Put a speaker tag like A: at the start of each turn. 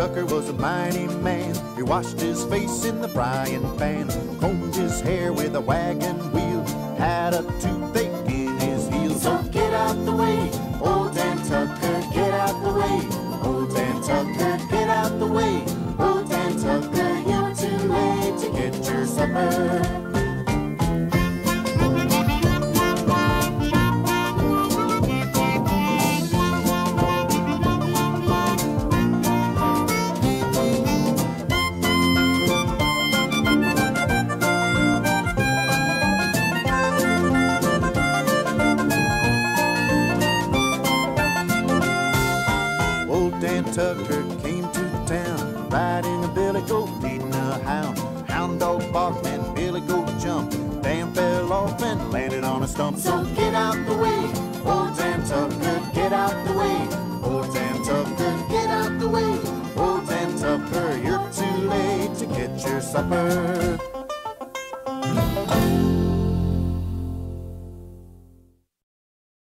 A: Tucker was a mighty man. He washed his face in the frying pan, combed his hair with a wagon wheel, had a toothache in his heel. So get out the way, old Dan Tucker, get out the way. Old Dan Tucker, get out the way. Old Dan Tucker, you're too late to get your supper. Tucker came to town, riding a billy goat, leading a hound. Hound dog barked and billy goat jumped. Dan fell off and landed on a stump. So get out the way, old Dan Tucker, get out the way. Old Dan Tucker, get out the way. Old Dan Tucker, you're too late to get your supper.